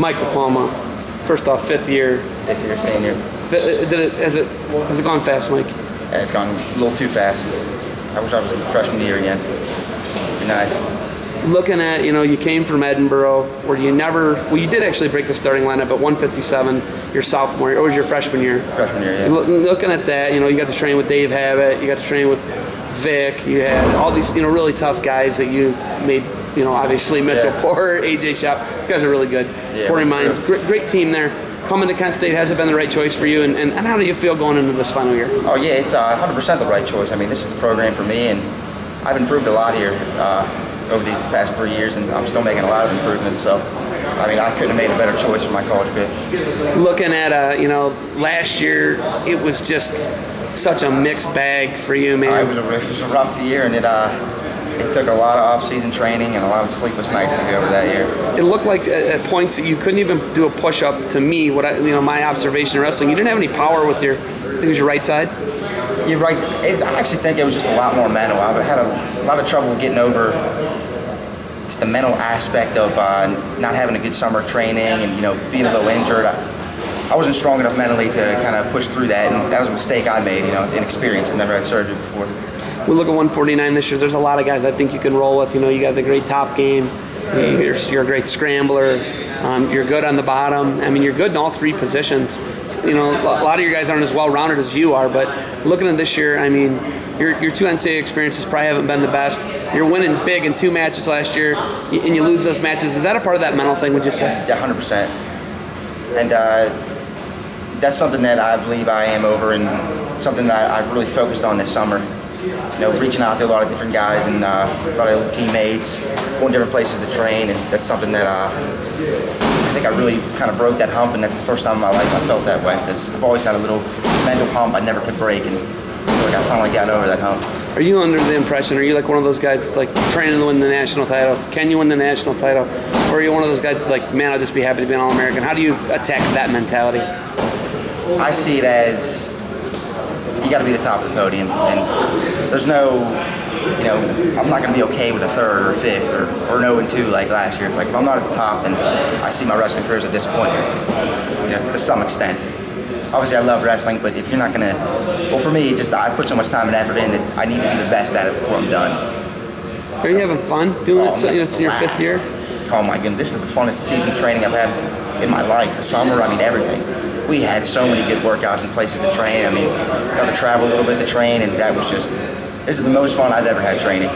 Mike DePalma. First off, fifth year. Fifth year senior. Uh, did it, has it has it gone fast, Mike? Yeah, it's gone a little too fast. I wish I was in freshman year again. Be nice. Looking at you know you came from Edinboro where you never well you did actually break the starting lineup at 157 your sophomore year or was your freshman year. Freshman year, yeah. Look, looking at that, you know you got to train with Dave Habat, you got to train with Vic, you had all these you know really tough guys that you made you know obviously Mitchell Yeah. Porter, AJ Schopp, you guys are really good. Yeah, Forty Mines, great, great team there. Coming to Kent State has it been the right choice for you, and, and, and how do you feel going into this final year? Oh yeah, it's uh, 100% the right choice. I mean, this is the program for me, and I've improved a lot here uh, over these past three years, and I'm still making a lot of improvements. So, I mean, I couldn't have made a better choice for my college pick. looking at uh, you know last year it was just such a mixed bag for you Uh, it, man was a, it was a rough year, and it uh, it took a lot of off-season training and a lot of sleepless nights to get over that year. it looked like at, points that you couldn't even do a push-up to me what I, you know my observation of wrestling you didn't have any power with your I think it was your right side You're right. It's, I actually think it was just a lot more mental. I had a, lot of trouble getting over just the mental aspect of uh, not having a good summer training and you know being a little injured. I, I wasn't strong enough mentally to kind of push through that, and that was a mistake I made. You know, inexperience. I've never had surgery before. We look at 149 this year. There's a lot of guys I think you can roll with. You know you got the great top game. You're, you're a great scrambler. Um, you're good on the bottom. I mean you're good in all three positions. You know a lot of your guys aren't as well rounded as you are but looking at this year I mean your, your two NCAA experiences probably haven't been the best. You're winning big in two matches last year and you lose those matches. Is that a part of that mental thing would you say? Yeah, hundred percent. And uh, that's something that I believe I am over, and something that I've really focused on this summer. You know, reaching out to a lot of different guys and uh, a lot of teammates, going different places to train, and that's something that uh, I think I really kind of broke that hump, and that's the first time in my life I felt that way because I've always had a little mental hump I never could break, and like I finally got over that hump. Are you under the impression, are you like one of those guys that's like training to win the national title? Can you win the national title? Or are you one of those guys that's like, man, I'll just be happy to be an All American? How do you attack that mentality? I see it as you got to be the top of the podium, and there's no, you know, I'm not going to be okay with a third or a fifth or or no and two like last year. It's like if I'm not at the top, then I see my wrestling career as a disappointment, you know, to some extent. Obviously, I love wrestling, but if you're not going to, well, for me, just I put so much time and effort in that I need to be the best at it before I'm done. Are you having fun doing Oh, it? So, you know, it's in your fifth year. Oh my goodness, this is the funnest season training I've had in my life. The summer, I mean everything. We had so many good workouts and places to train. I mean, got to travel a little bit to train, and that was just. This is the most fun I've ever had training.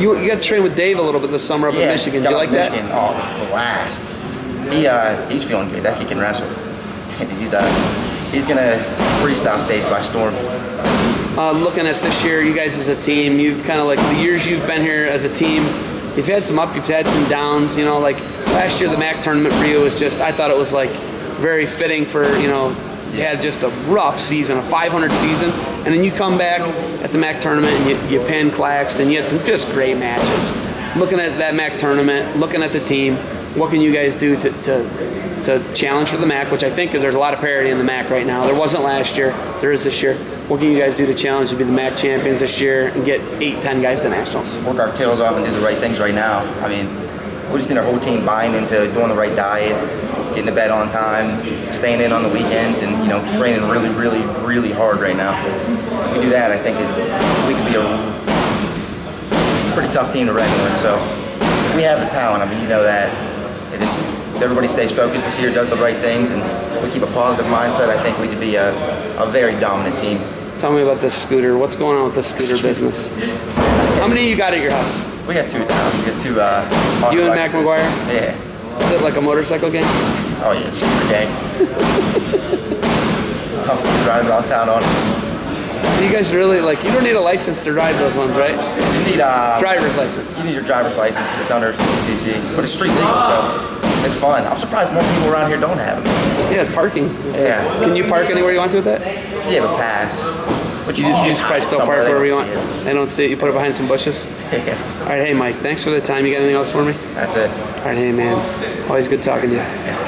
You, you got to train with Dave a little bit this summer up in Michigan. Do you like in that? Michigan. Oh, blast. He uh, he's feeling good. That kid can wrestle. And he's uh, he's gonna freestyle stage by storm. Uh, looking at this year, you guys as a team, you've kind of like the years you've been here as a team, you've had some up, you've had some downs. You know, like last year the MAC tournament for you was just, I thought it was like very fitting for, you know, had just a rough season, a 500 season, and then you come back at the MAC tournament and you, you pin Claxton, and you had some just great matches. Looking at that MAC tournament, looking at the team, what can you guys do to, to, to challenge for the MAC, which I think there's a lot of parity in the MAC right now. There wasn't last year, there is this year. What can you guys do to challenge to be the MAC champions this year and get eight, ten guys to nationals? Work our tails off and do the right things right now. I mean, we just need our whole team buying into doing the right diet, getting to bed on time, staying in on the weekends, and you know, training really, really, really hard right now. If we do that, I think it, we can be a pretty tough team to reckon with. So we have the talent. I mean, you know that. It if everybody stays focused this year, does the right things, and we keep a positive mindset. I think we could be a, a very dominant team. Tell me about this scooter. What's going on with this scooter business? How many you got at your house? We got two now. We got two. Uh, You and Mac. McGuire? Yeah. Is it like a motorcycle game? Oh yeah, it's super gang. Tough to drive around town on. You guys really like you don't need a license to ride those ones, right? You need uh, Driver's license. you need your driver's license because it's under 50 cc, but it's street legal, so it's fun. I'm surprised more people around here don't have them. Yeah, parking. Yeah. Can you park anywhere you want to with that? You have a pass, but You, you just probably still park wherever you want. see They don't see it. You put it behind some bushes. yeah, All right, hey Mike, thanks for the time. You got anything else for me? that's it. All right, hey man, always good talking to you.